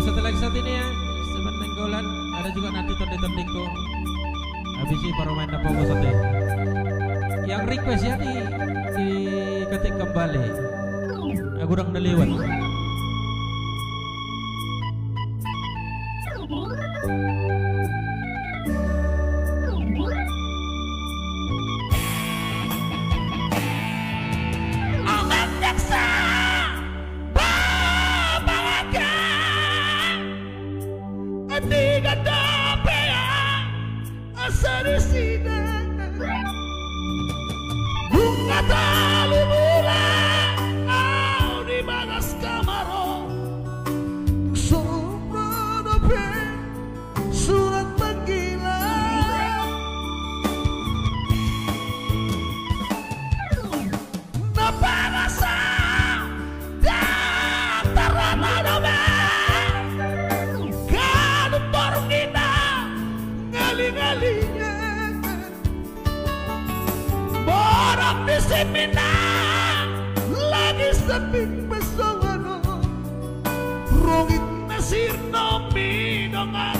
Ya setelah saat ini ya. Seven Nenggolan Ada juga nanti Torde habis Habisi baru main Dapo maksudnya Yang request ya di Diketik kembali. Aku udah ngeliwat bendiga tu pea, a ser semina lagi seping besokan rongit nasir nomi dongan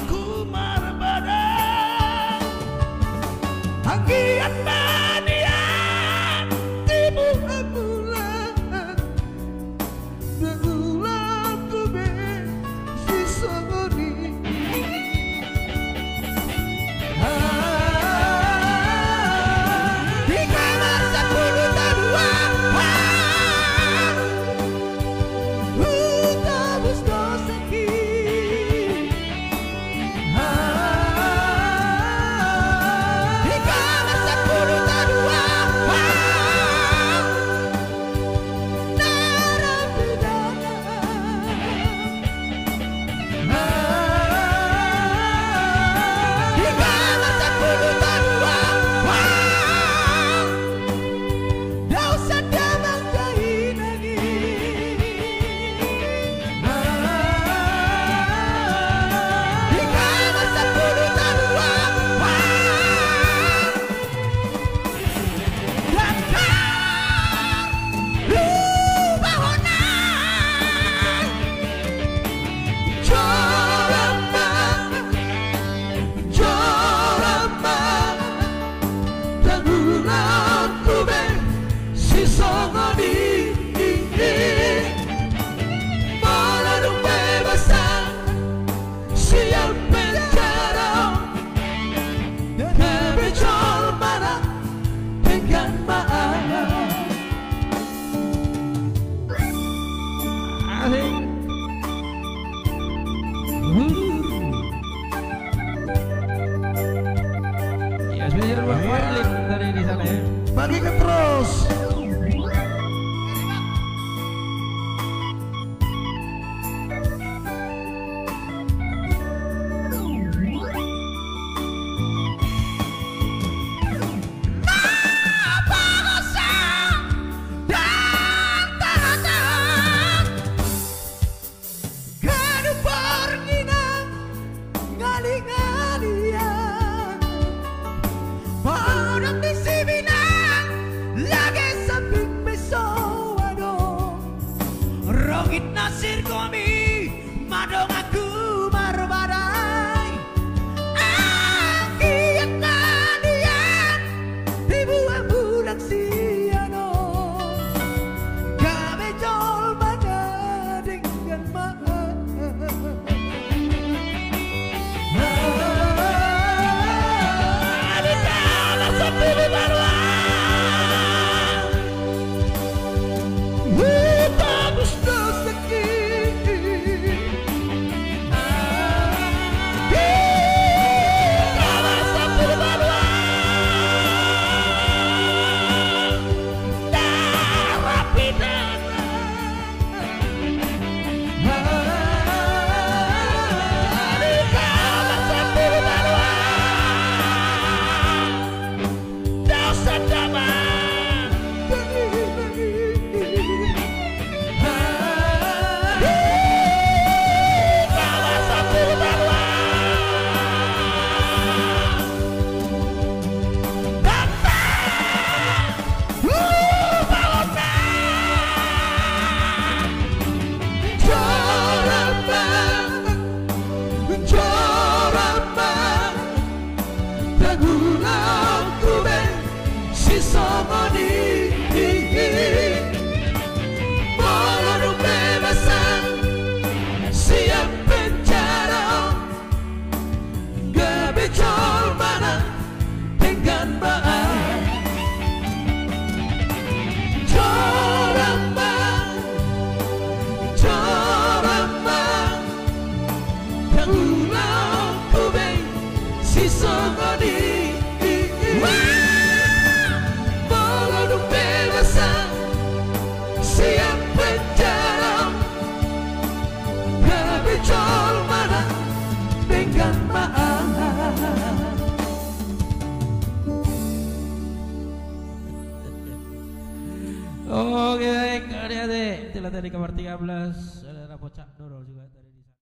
song Oke, okay, ada ya, deh. Itulah tadi kamar 13. Saudara Pocak Doro juga tadi.